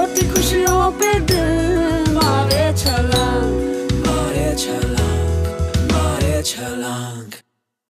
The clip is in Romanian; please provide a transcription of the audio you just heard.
छोटी खुशियों पे दिल मारे छलांग मारे छलांग मारे छलांग